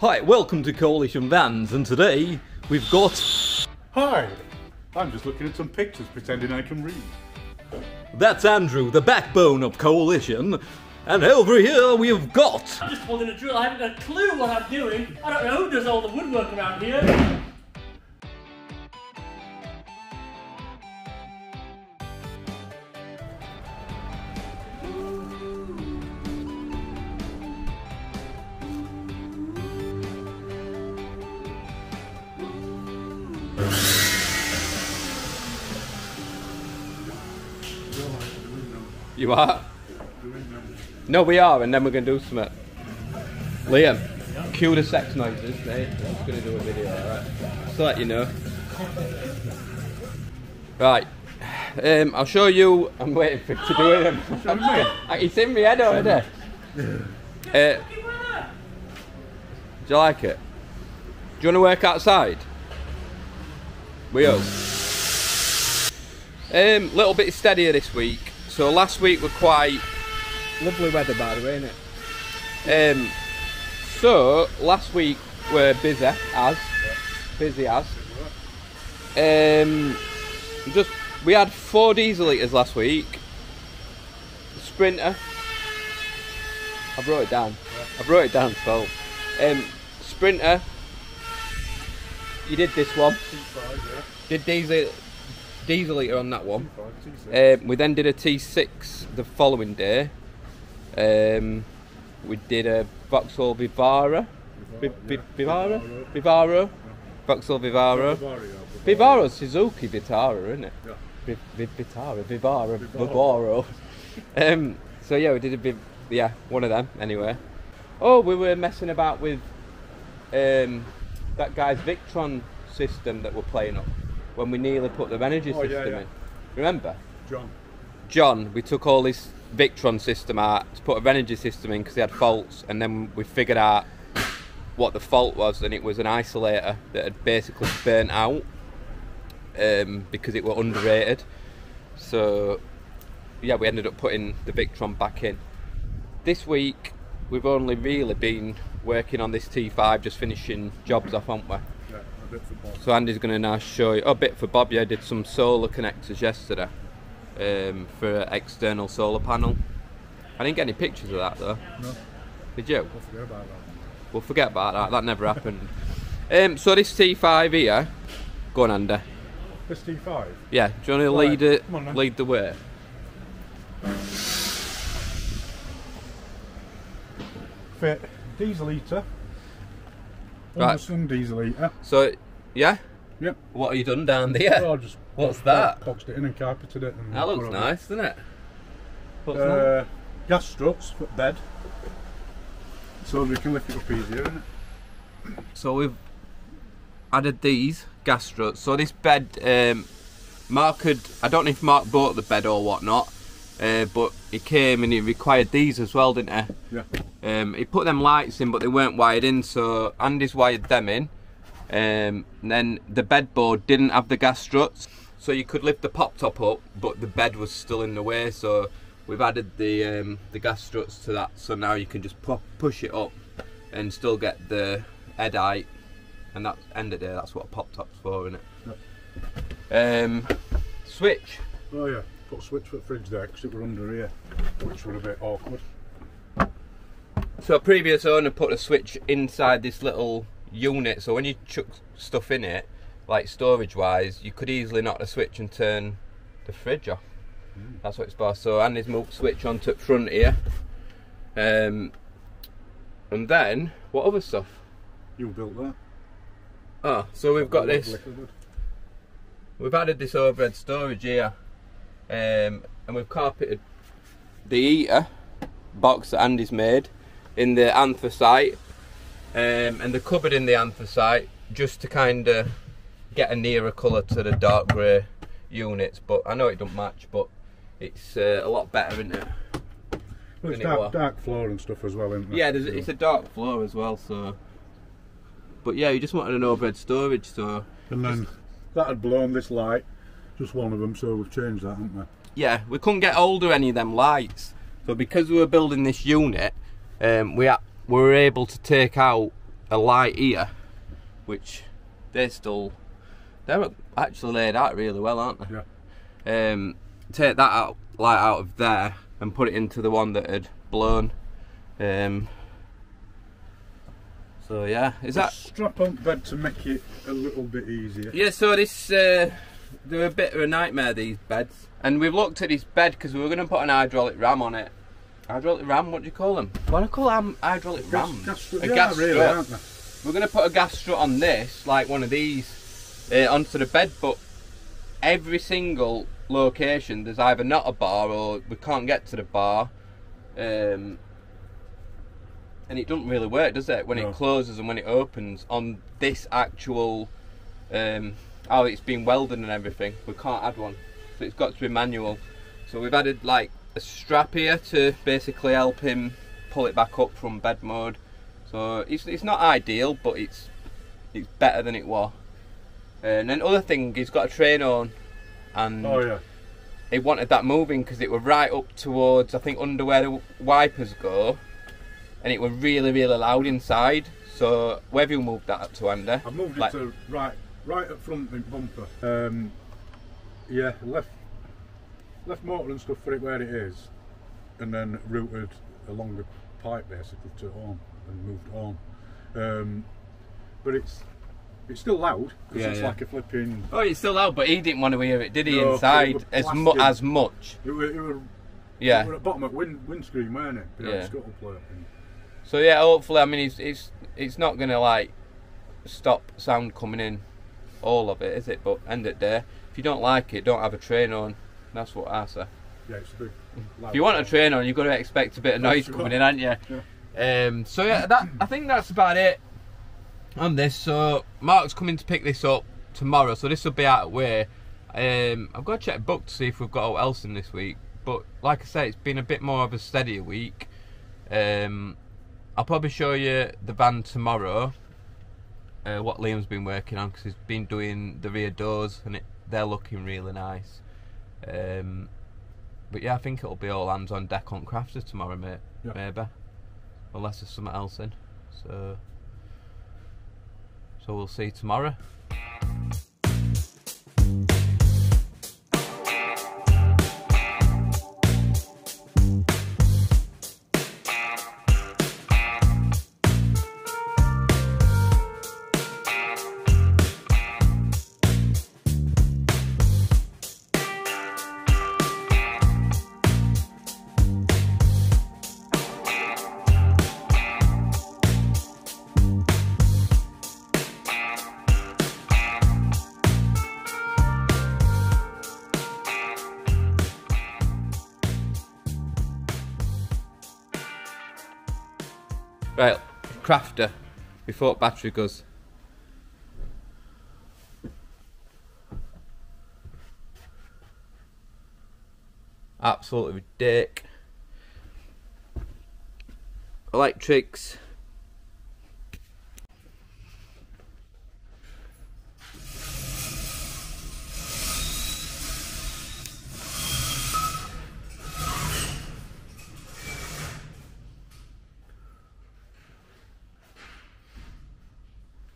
Hi, welcome to Coalition Vans, and today we've got. Hi, I'm just looking at some pictures pretending I can read. That's Andrew, the backbone of Coalition, and over here we've got. I'm just holding a drill. I haven't got a clue what I'm doing. I don't know who does all the woodwork around here. You are? No, we are, and then we're going to do something. Liam, cue the sex noises, mate. I'm just going to do a video, alright? Just to let you know. Right. Um, I'll show you. I'm waiting for it to do it. it's in my head already. Uh, do you like it? Do you want to work outside? We are. Um, little bit steadier this week. So last week were quite lovely weather, by the way, isn't it? Um, so last week were busy as busy as. Um, just we had four diesel liters last week. Sprinter. I brought it down. I brought it down. So, um, Sprinter. You did this one. Did diesel diesel liter on that one. Um, we then did a T6 the following day. Um, we did a Vauxhall Vivara. Vi- Vi- Vivara? Vivaro? Vauxhall Vivaro. Vivaro Suzuki Vitara, isn't it? Vi- Vitara, Vivara, Vivaro. Um, so yeah, we did a bit, yeah, one of them anyway. Oh, we were messing about with um, that guy's Victron system that we're playing up when we nearly put the energy Oh, system yeah. in. Remember? John. John, we took all this Victron system out to put a energy system in because they had faults, and then we figured out what the fault was, and it was an isolator that had basically burnt out um, because it were underrated. So, yeah, we ended up putting the Victron back in. This week, we've only really been working on this T5, just finishing jobs off, haven't we? So Andy's going to now show you oh, a bit for Bob. Yeah, I did some solar connectors yesterday um, for an external solar panel. I didn't get any pictures of that though. No, Did you? don't forget about that. We'll forget about that. That never happened. Um, so this T5 here, go on, Andy. This T5. Yeah, do you want to Right, lead it? on. Lead the way. Fit diesel eater. Right. Diesel eater. So, yeah. Yep. What have you done down there? Well, I just What's that? Boxed it in and carpeted it. And that looks nice, doesn't it? What's that? Uh, gas struts for bed. So we can lift it up easier, isn't it? So we've added these gas struts. So this bed, um, Mark had, I don't know if Mark bought the bed or whatnot, uh, but he came and he required these as well, didn't he? Yeah. Um, he put them lights in, but they weren't wired in, so Andy's wired them in. Um, and then the bedboard didn't have the gas struts, so you could lift the pop top up, but the bed was still in the way. So we've added the um, the gas struts to that, so now you can just pu- push it up and still get the head height. And that end of the day, that's what a pop top's for, isn't it? Um, switch. Oh yeah. Put a switch for fridge there because it were under here, which were a bit awkward. So a previous owner put a switch inside this little unit, so when you chuck stuff in it, like storage wise, you could easily knock the switch and turn the fridge off. That's what it's for. So and Andy's moved switch onto the front here. Um, and then what other stuff? You built that. Oh, so we've got this. We've added this overhead storage here, um, and we've carpeted the eater box that Andy's made in the anthracite, um, and the cupboard in the anthracite just to kind of get a nearer colour to the dark grey units. But I know it don't match, but it's uh, a lot better, isn't it? Well, it's Than it dark, dark floor and stuff as well, isn't it? Yeah, there's, it's a dark floor as well, so. But yeah, you just wanted an overhead storage, so And then that had blown this light, just one of them, so we've changed that, haven't we? yeah, we couldn't get hold of any of them lights. So because we were building this unit, um, we we were able to take out a light here, which they're still they're actually laid out really well, aren't they? Yeah. Um, take that out light out of there and put it into the one that had blown. Um, so yeah, is that strap on bed to make it a little bit easier? yeah? So this uh, they're a bit of a nightmare these beds, and we've looked at this bed because we were going to put an hydraulic ram on it. Hydraulic ram? What do you call them? What do I call them? Hydraulic ram? Gas, A gas really, strut. aren't they? We're going to put a gas strut on this, like one of these, uh, onto the bed, but every single location there's either not a bar or we can't get to the bar. Um, and it doesn't really work, does it? When No. it closes and when it opens on this actual, um, how it's been welded and everything, we can't add one. So it's got to be manual. So we've added like a strap here to basically help him pull it back up from bed mode. So it's, it's not ideal, but it's it's better than it was. And then other thing, he's got a train on, and Oh yeah. he wanted that moving because it were right up towards I think under where the wipers go, and it were really really loud inside. So where have you moved that up to, Andy? I've moved Like- it to right, right up front the bumper. Um, yeah, left, left motor and stuff for it where it is, and then routed along the pipe basically to home and moved home. Um, but it's it's still loud because Yeah, it's yeah. like a flipping. Oh, it's still loud, but he didn't want to hear it, did he? No, inside as mu- as much. It were, it were, it Yeah. were at the bottom of wind, windscreen, weren't it? Yeah. scuttle. So yeah, hopefully, I mean, it's it's it's not gonna like stop sound coming in, all of it, is it? But end of the day, if you don't like it, don't have a train on. That's what I say. yeah, it's big. If you want a train on, you've got to expect a bit of noise coming in, aren't you? Yeah. Um, so yeah, that I think that's about it on this. So Mark's coming to pick this up tomorrow, so this will be out of the way. Um, I've got to check the book to see if we've got what else in this week. But like I say, it's been a bit more of a steadier week. Um, I'll probably show you the van tomorrow. Uh, what Liam's been working on because he's been doing the rear doors and it, they're looking really nice. Um, but yeah, I think it'll be all hands on deck on crafters tomorrow, mate. Yeah. Maybe, unless there's something else in. So, so we'll see tomorrow. Right, crafter. Before battery goes. Absolutely dick. Electrics.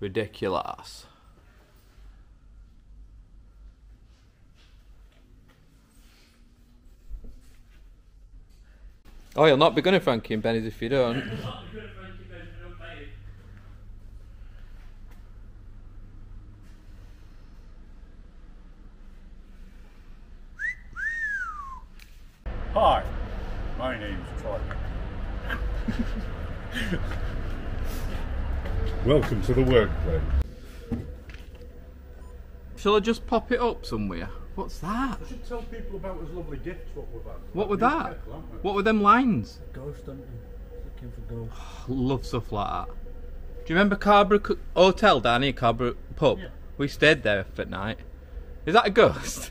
Ridiculous. Oh, you'll not be going Frankie and Benny's if you don't. Welcome to the workplace. Shall I just pop it up somewhere? What's that? I should tell people about those lovely gifts what we've. What were that? Kettle, what were them lines? Ghost hunting. Looking for ghosts. Love stuff like that. Do you remember Carborough Hotel down here, Carborough Pub? Yeah. We stayed there for night. Is that a ghost?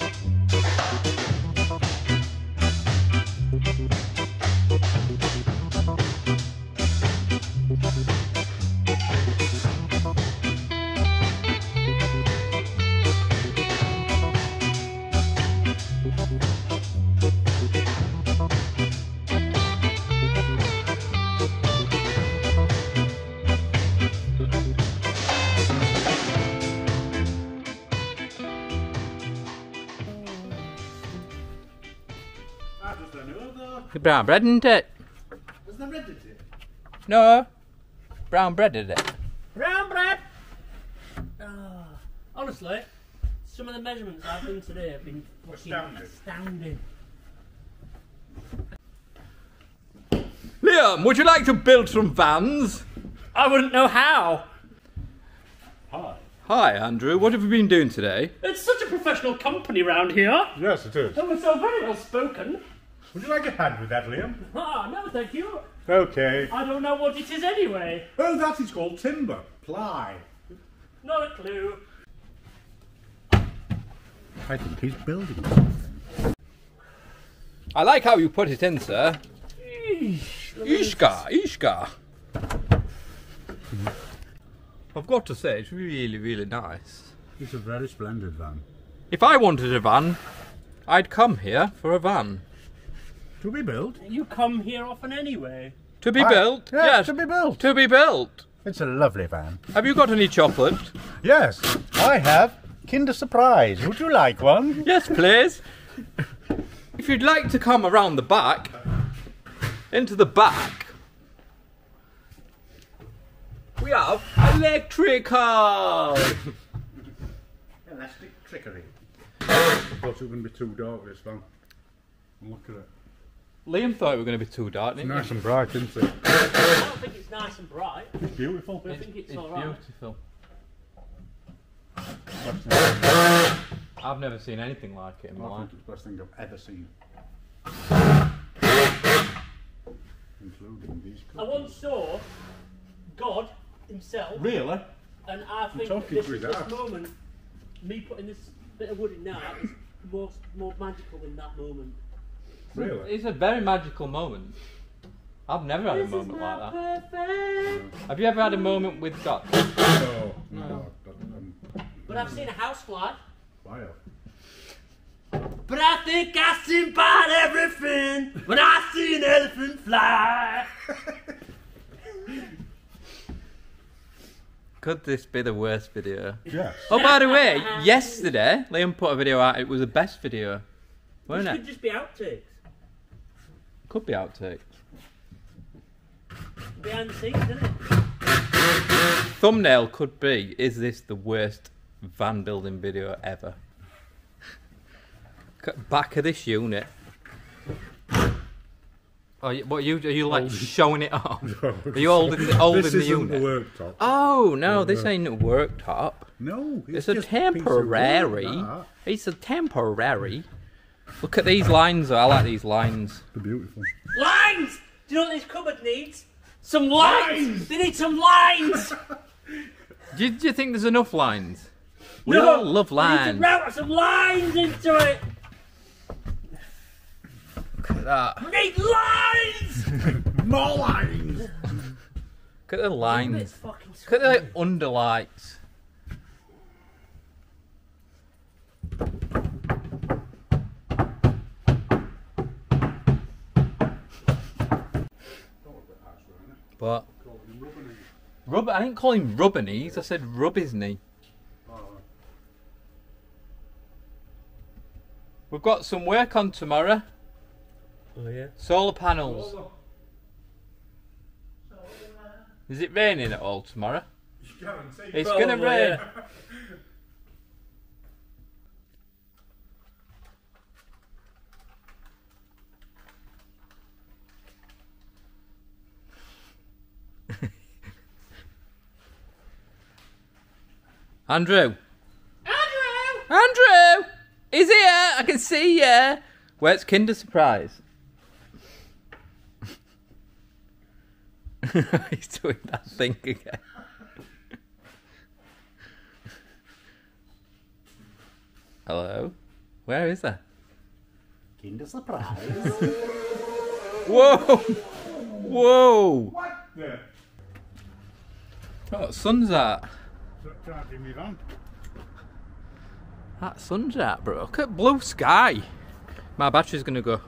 The brown bread, isn't it? Was the red did it? No. Brown bread, is it? Brown bread. Ah, honestly, some of the measurements I've done today have been fucking Astounding. astounding. Liam, would you like to build some vans? I wouldn't know how. Hi. Hi, Andrew. What have you been doing today? It's such a professional company round here. Yes, it is. And we're so very well spoken. Would you like a hand with that, Liam? Ah, no, thank you. Okay. I don't know what it is anyway. Oh, that is called timber. Ply. Not a clue. I think he's building. I like how you put it in, sir. Ishka, Ishka. I've got to say, it's really, really nice. It's a very splendid van. If I wanted a van, I'd come here for a van. To be built? You come here often anyway. To be Aye. built? Yes, yes. to be built. To be built. It's a lovely van. Have you got any chocolate? Yes, I have Kinder Surprise. Would you like one? Yes, please. if you'd like to come around the back, into the back, we have electrical. Elastic trickery. I thought it was going to be too dark, this van. Look at it. Liam thought it were going to be too dark, didn't Nice and bright, isn't it? I don't think it's nice and bright, It's beautiful. but I think it's, alright. beautiful. I've never seen anything like it in my I life. think it's the best thing I've ever seen. Including these I once saw God himself, Really? and I think talking this, through this that. moment, me putting this bit of wood in now, is most more magical than that moment. Really? It's a very magical moment. I've never had a moment like that. perfect. Have you ever had a moment with God? No, no. Um, But I've seen a house fly. fire. But I think I've seen about everything when I see an elephant fly. Could this be the worst video? Yes. Oh, by the way, yesterday Liam put a video out. It was the best video, This wasn't could it? just be out outtakes. Could be outtake. Behind the scenes, isn't it? Thumbnail could be: Is this the worst van building video ever? Back of this unit. Oh, you- what you are you like showing it off? Are you holding the, holding this the isn't unit? the worktop. Oh no, this ain't a worktop. No, It's, it's, a just piece of wood, temporary. that. It's a temporary. Look at these lines. though. I like these lines. They're beautiful. Lines! Do you know what this cupboard needs? Some lines! They need some lines! Do you, do you think there's enough lines? We no! all love They lines. need to route some lines into it! Look at that. We need lines! More lines! Look at the lines. fucking Look at the like, underlights. But rub I didn't call him rubber knees. I said rub his knee. We've got some work on tomorrow. Oh yeah. Solar panels. Is it raining at all tomorrow? It's gonna rain. Andrew. Andrew! Andrew! He's here! I can see you! Where's Kinder Surprise? He's doing that thing again. Hello? Where is that? Kinder Surprise. Whoa! Whoa! What the? What sun's that? Can't me van. That sun's out, bro. Look at blue sky. My battery's gonna go.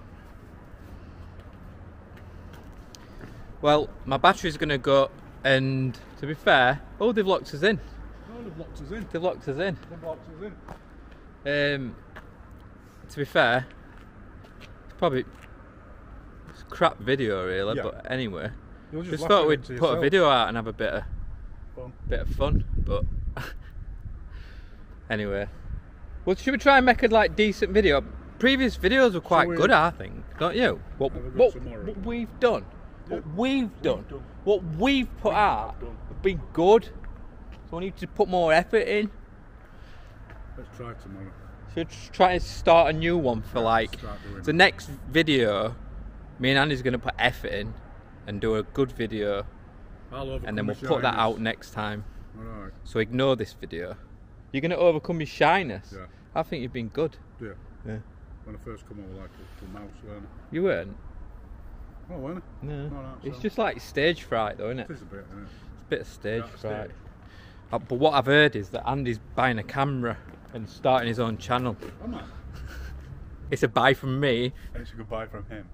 Well, my battery's gonna go, and to be fair, oh, they've locked us in. Oh, they've locked us in. They've locked us in. They've locked us in. Um, to be fair, it's probably It's a crap video, really. Yeah. But anyway, You'll just laugh thought we'd put to a video out and have a bit of Fun. bit of fun. But anyway, well, should we try and make a like decent video? Previous videos were quite we- good, I think, don't you? What, Have a go what, what we've done, what we've done, done. what we've put We out, have been good. So we need to put more effort in. Let's try tomorrow. Should try and start a new one for Yeah, like the next video. Me and Andy's gonna put effort in and do a good video, and then we'll put that out next time. So ignore this video. You're gonna overcome your shyness. yeah, I think you've been good. yeah. Yeah. When I first come over like a little mouse, weren't You weren't. Oh, weren't I? No. It's just like stage fright, though, isn't it? It is a bit, isn't it? It's a bit of stage Yeah, fright. stage. Uh, but what I've heard is that Andy's buying a camera and starting his own channel. I'm not. It's a buy from me. And it's a goodbye from him.